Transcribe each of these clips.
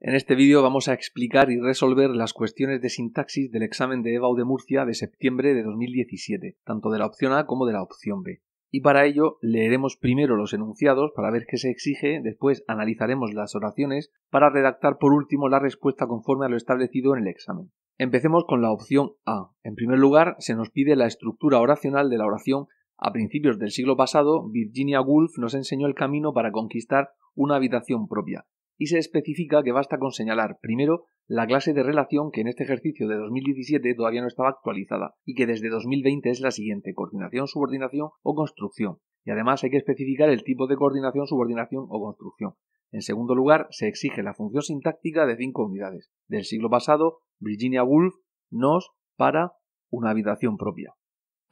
En este vídeo vamos a explicar y resolver las cuestiones de sintaxis del examen de EBAU de Murcia de septiembre de 2017, tanto de la opción A como de la opción B. Y para ello leeremos primero los enunciados para ver qué se exige, después analizaremos las oraciones para redactar por último la respuesta conforme a lo establecido en el examen. Empecemos con la opción A. En primer lugar, se nos pide la estructura oracional de la oración a principios del siglo pasado, Virginia Woolf nos enseñó el camino para conquistar una habitación propia, y se especifica que basta con señalar, primero, la clase de relación que en este ejercicio de 2017 todavía no estaba actualizada y que desde 2020 es la siguiente, coordinación, subordinación o construcción. Y además hay que especificar el tipo de coordinación, subordinación o construcción. En segundo lugar, se exige la función sintáctica de cinco unidades. Del siglo pasado, Virginia Woolf nos para una habitación propia.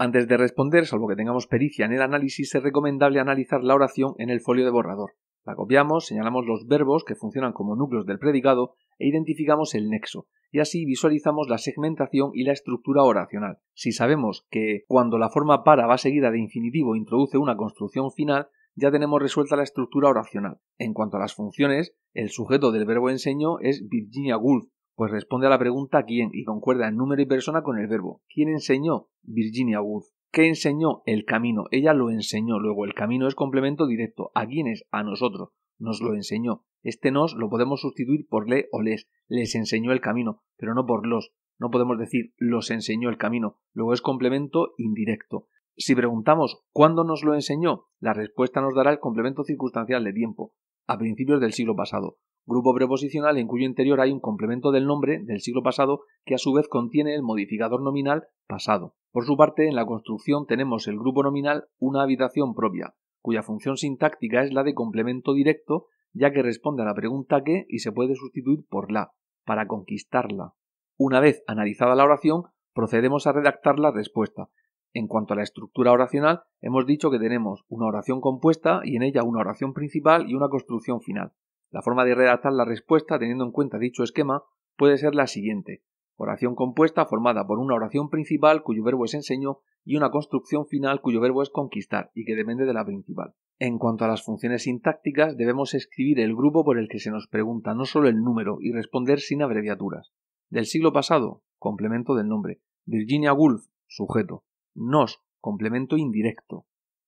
Antes de responder, salvo que tengamos pericia en el análisis, es recomendable analizar la oración en el folio de borrador. La copiamos, señalamos los verbos que funcionan como núcleos del predicado e identificamos el nexo, y así visualizamos la segmentación y la estructura oracional. Si sabemos que cuando la forma para va seguida de infinitivo introduce una construcción final, ya tenemos resuelta la estructura oracional. En cuanto a las funciones, el sujeto del verbo enseño es Virginia Woolf, pues responde a la pregunta quién y concuerda en número y persona con el verbo. ¿Quién enseñó? Virginia Woolf. ¿Qué enseñó? El camino. Ella lo enseñó. Luego el camino es complemento directo. ¿A quiénes? A nosotros. Nos lo enseñó. Este nos lo podemos sustituir por le o les. Les enseñó el camino, pero no por los. No podemos decir los enseñó el camino. Luego es complemento indirecto. Si preguntamos ¿cuándo nos lo enseñó? La respuesta nos dará el complemento circunstancial de tiempo, a principios del siglo pasado grupo preposicional en cuyo interior hay un complemento del nombre del siglo pasado que a su vez contiene el modificador nominal pasado. Por su parte, en la construcción tenemos el grupo nominal una habitación propia, cuya función sintáctica es la de complemento directo, ya que responde a la pregunta qué y se puede sustituir por la, para conquistarla. Una vez analizada la oración, procedemos a redactar la respuesta. En cuanto a la estructura oracional, hemos dicho que tenemos una oración compuesta y en ella una oración principal y una construcción final. La forma de redactar la respuesta teniendo en cuenta dicho esquema puede ser la siguiente. Oración compuesta formada por una oración principal cuyo verbo es enseño y una construcción final cuyo verbo es conquistar y que depende de la principal. En cuanto a las funciones sintácticas, debemos escribir el grupo por el que se nos pregunta, no solo el número, y responder sin abreviaturas. Del siglo pasado, complemento del nombre. Virginia Woolf, sujeto. Nos, complemento indirecto.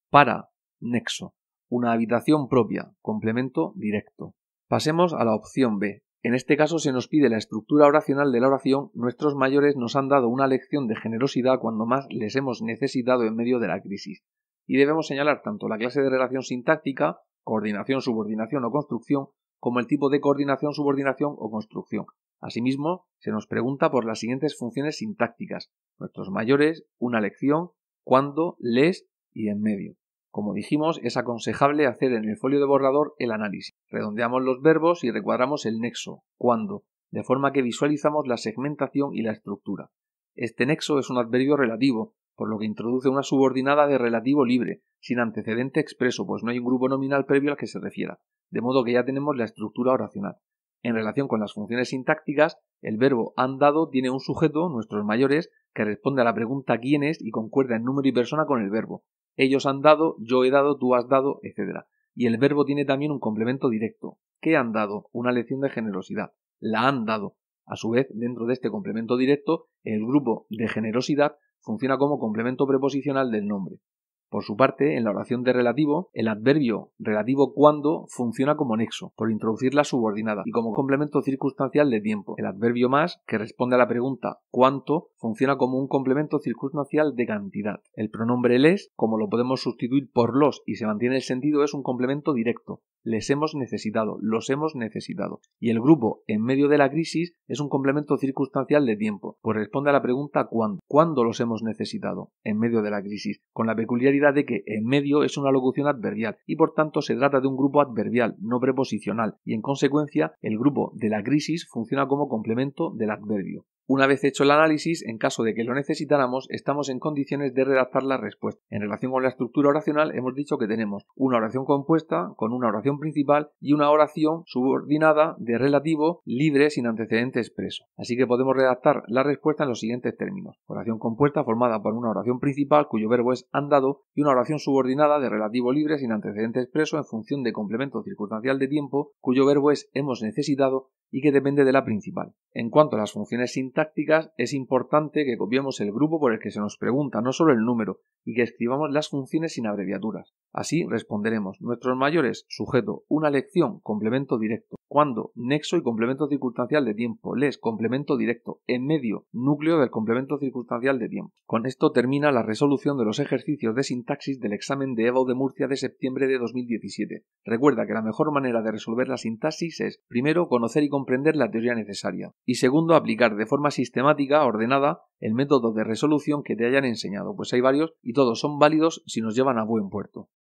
Para, nexo. Una habitación propia, complemento directo. Pasemos a la opción B. En este caso se nos pide la estructura oracional de la oración. Nuestros mayores nos han dado una lección de generosidad cuando más les hemos necesitado en medio de la crisis. Y debemos señalar tanto la clase de relación sintáctica, coordinación, subordinación o construcción, como el tipo de coordinación, subordinación o construcción. Asimismo, se nos pregunta por las siguientes funciones sintácticas. Nuestros mayores, una lección, cuándo, les y en medio. Como dijimos, es aconsejable hacer en el folio de borrador el análisis. Redondeamos los verbos y recuadramos el nexo, cuando, de forma que visualizamos la segmentación y la estructura. Este nexo es un adverbio relativo, por lo que introduce una subordinada de relativo libre, sin antecedente expreso, pues no hay un grupo nominal previo al que se refiera, de modo que ya tenemos la estructura oracional. En relación con las funciones sintácticas, el verbo han dado tiene un sujeto, nuestros mayores, que responde a la pregunta quién es y concuerda en número y persona con el verbo ellos han dado, yo he dado, tú has dado, etc. Y el verbo tiene también un complemento directo. ¿Qué han dado? Una lección de generosidad. La han dado. A su vez, dentro de este complemento directo, el grupo de generosidad funciona como complemento preposicional del nombre. Por su parte, en la oración de relativo, el adverbio relativo cuando funciona como nexo, por introducir la subordinada, y como complemento circunstancial de tiempo. El adverbio más, que responde a la pregunta cuánto, funciona como un complemento circunstancial de cantidad. El pronombre les, como lo podemos sustituir por los y se mantiene el sentido, es un complemento directo. Les hemos necesitado, los hemos necesitado. Y el grupo en medio de la crisis es un complemento circunstancial de tiempo, pues responde a la pregunta cuándo. ¿Cuándo los hemos necesitado? En medio de la crisis, con la peculiaridad de que en medio es una locución adverbial y por tanto se trata de un grupo adverbial, no preposicional, y en consecuencia el grupo de la crisis funciona como complemento del adverbio. Una vez hecho el análisis, en caso de que lo necesitáramos, estamos en condiciones de redactar la respuesta. En relación con la estructura oracional, hemos dicho que tenemos una oración compuesta con una oración principal y una oración subordinada de relativo libre sin antecedente expreso. Así que podemos redactar la respuesta en los siguientes términos. Oración compuesta formada por una oración principal cuyo verbo es andado y una oración subordinada de relativo libre sin antecedente expreso en función de complemento circunstancial de tiempo cuyo verbo es hemos necesitado y que depende de la principal. En cuanto a las funciones sintácticas, es importante que copiemos el grupo por el que se nos pregunta, no solo el número, y que escribamos las funciones sin abreviaturas. Así responderemos nuestros mayores, sujeto, una lección, complemento directo, cuando, nexo y complemento circunstancial de tiempo, les, complemento directo, en medio, núcleo del complemento circunstancial de tiempo. Con esto termina la resolución de los ejercicios de sintaxis del examen de EVA de Murcia de septiembre de 2017. Recuerda que la mejor manera de resolver la sintaxis es, primero, conocer y comprender la teoría necesaria, y segundo, aplicar de forma sistemática, ordenada, el método de resolución que te hayan enseñado, pues hay varios y todos son válidos si nos llevan a buen puerto.